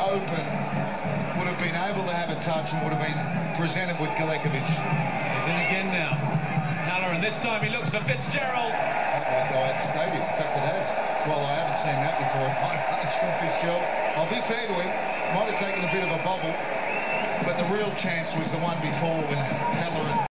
open, would have been able to have a touch and would have been presented with Galekovic. He's in again now. Haller, and this time he looks for Fitzgerald. That might die at the stadium. In fact, it has. Well, I haven't seen that before. Fitzgerald. I'll be fair to him. Might have taken a bit of a bobble, but the real chance was the one before when